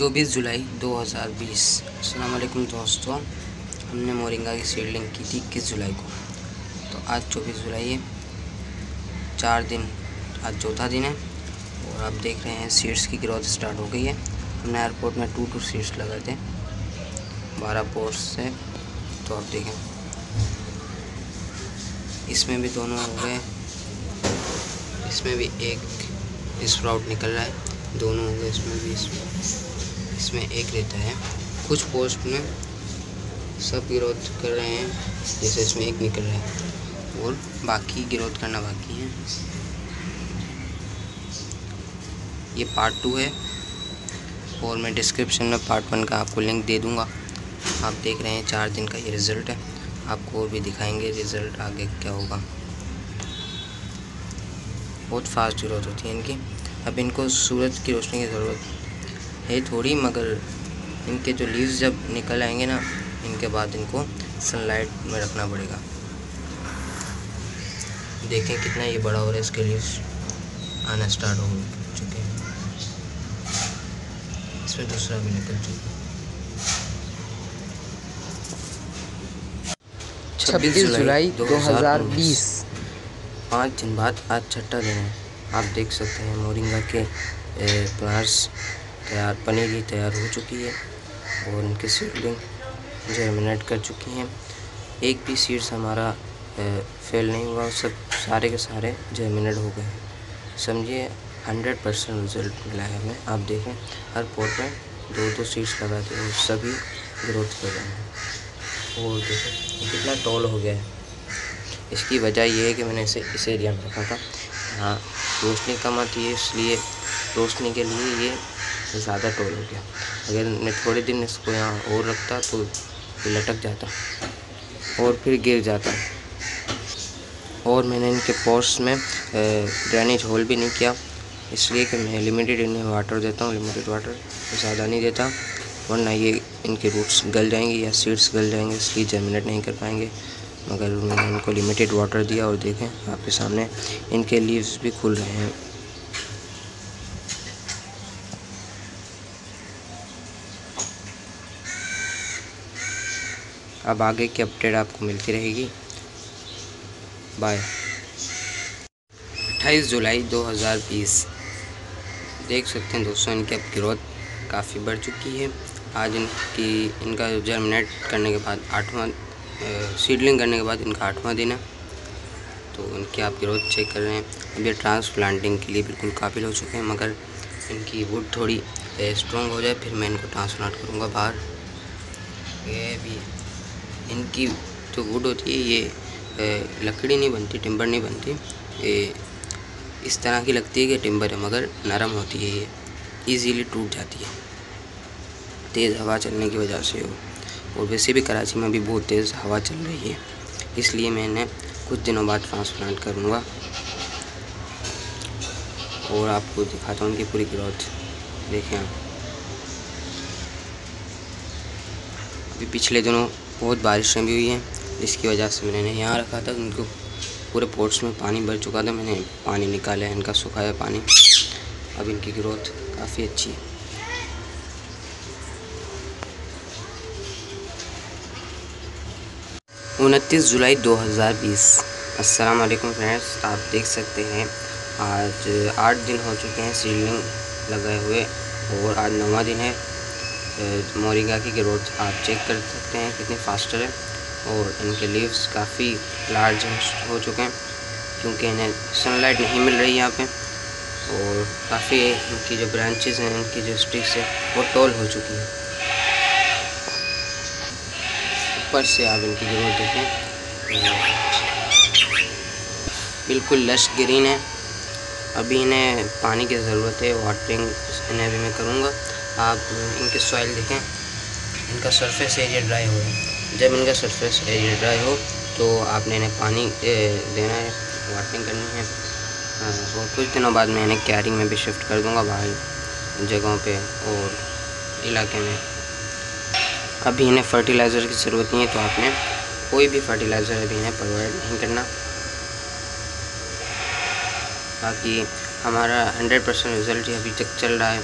24 जुलाई 2020 अस्सलाम वालेकुम दोस्तों, हमने मोरिंगा की सीडलिंग की थी इक्कीस जुलाई को। तो आज 24 जुलाई है, चार दिन, आज चौथा दिन है, और आप देख रहे हैं सीड्स की ग्रोथ स्टार्ट हो गई है। हमने एयरपोर्ट में टू टू सीड्स लगाए थे, बारह पोर्ट्स से तो आप देखें। इसमें भी दोनों हो गए, इसमें भी एक स्प्राउट निकल रहा है, दोनों हो गए इसमें भी, इसमें। इसमें एक रहता है। कुछ पोस्ट में सब ग्रोथ कर रहे हैं, जैसे इसमें एक निकल रहा है और बाकी ग्रोथ करना बाकी है। ये पार्ट टू है और मैं डिस्क्रिप्शन में पार्ट वन का आपको लिंक दे दूँगा। आप देख रहे हैं चार दिन का ये रिज़ल्ट है। आपको और भी दिखाएँगे रिज़ल्ट आगे क्या होगा। बहुत फास्ट ग्रोथ होती है इनकी। अब इनको सूरज की रोशनी की ज़रूरत है थोड़ी मगर इनके जो लीव्स जब निकल आएँगे ना इनके बाद इनको सनलाइट में रखना पड़ेगा। देखें कितना ये बड़ा हो रहा है इसके लीव्स आना स्टार्ट हो चुके हैं। इसमें दूसरा भी निकल चुका छब्बीस जुलाई दो हज़ार बीस। पाँच दिन बाद आज छठा दिन है। आप देख सकते हैं मोरिंगा के प्लांट्स तैयार, पनीरी तैयार हो चुकी है और उनकी सीडलिंग जर्मिनेट कर चुकी हैं। एक भी सीड्स हमारा फेल नहीं हुआ, सब सारे के सारे जर्मिनेट हो गए समझिए हंड्रेड परसेंट रिज़ल्ट मिला है हमें। आप देखें, हर पोर्ट में दो दो सीड्स लगा लगाते हैं सभी ग्रोथ कर रहे हैं। और देखें, कितना टॉल हो गया है। इसकी वजह यह है कि मैंने इसे, इस एरिया में रखा था। हाँ रोशनी कम आती है, इसलिए रोशनी के लिए ये ज़्यादा टोल हो गया। अगर मैं थोड़े दिन इसको यहाँ और रखता तो लटक जाता और फिर गिर जाता। और मैंने इनके पोर्ट्स में ड्रेनेज होल भी नहीं किया, इसलिए कि मैं लिमिटेड इन्हें वाटर देता हूँ, लिमिटेड वाटर ज़्यादा नहीं देता, वरना ये इनके रूट्स गल जाएँगे या सीड्स गल जाएँगे, इसलिए जर्मिनेट नहीं कर पाएँगे। मगर मैंने इनको लिमिटेड वाटर दिया और देखें, आपके सामने इनके लीव्स भी खुल रहे हैं। अब आगे की अपडेट आपको मिलती रहेगी। बाय 28 जुलाई 2020 देख सकते हैं दोस्तों, इनकी अब ग्रोथ काफ़ी बढ़ चुकी है। आज इनकी, इनका जर्मिनेट करने के बाद आठवां सीडलिंग करने के बाद इनका आठवां दिन है। तो इनकी आप ग्रोथ चेक कर रहे हैं। अब ये ट्रांसप्लांटिंग के लिए बिल्कुल काबिल हो चुके हैं, मगर इनकी वुड थोड़ी स्ट्रॉन्ग हो जाए, फिर मैं इनको ट्रांसप्लांट करूँगा बाहर। ये भी इनकी जो वुड होती है, ये लकड़ी नहीं बनती टिम्बर नहीं बनती। ये, इस तरह की लगती है कि टिम्बर है, मगर नरम होती है ये। ईज़िली टूट जाती है। तेज़ हवा चलने की वजह से और वैसे भी कराची में भी बहुत तेज़ हवा चल रही है। इसलिए मैंने कुछ दिनों बाद ट्रांसप्लांट करूँगा और आपको दिखाता हूँ उनकी पूरी ग्रोथ देखें आप। अभी पिछले दिनों बहुत बारिशें भी हुई हैं, जिसकी वजह से मैंने यहाँ रखा था। उनको पूरे पोर्ट्स में पानी भर चुका था, मैंने पानी निकाला है, इनका सुखाया पानी। अब इनकी ग्रोथ काफ़ी अच्छी है। उनतीस जुलाई 2020 अस्सलाम वालेकुम फ्रेंड्स, आप देख सकते हैं, आज आठ दिन हो चुके हैं, सीलिंग लगाए हुए, और आज नवा दिन है। मोरिंगा की ग्रोथ आप चेक कर सकते हैं कितनी फास्टर है और इनके लीव्स काफ़ी लार्ज हो चुके हैं, क्योंकि इन्हें सनलाइट नहीं मिल रही यहाँ पे और काफ़ी इनकी जो ब्रांचेस हैं, इनकी जो स्टिक्स है, वो टोल हो चुकी हैं। ऊपर से आप इनकी ज़रूरत देखें बिल्कुल लश ग्रीन है। अभी इन्हें पानी की ज़रूरत है वाटरिंग इन्हें अभी मैं करूँगा। आप इनके सॉइल देखें, इनका सरफेस एरिया ड्राई हो जब इनका सरफेस एरिया ड्राई हो तो आपने इन्हें पानी देना है वाटरिंग करनी है। और कुछ दिनों बाद मैं इन्हें कैरिंग में भी शिफ्ट कर दूँगा बाहर जगहों पे और इलाके में। अभी इन्हें फर्टिलाइज़र की ज़रूरत नहीं है तो आपने कोई भी फर्टिलाइज़र अभी इन्हें प्रोवाइड नहीं करना। बाकी हमारा हंड्रेड परसेंट रिज़ल्ट अभी तक चल रहा है।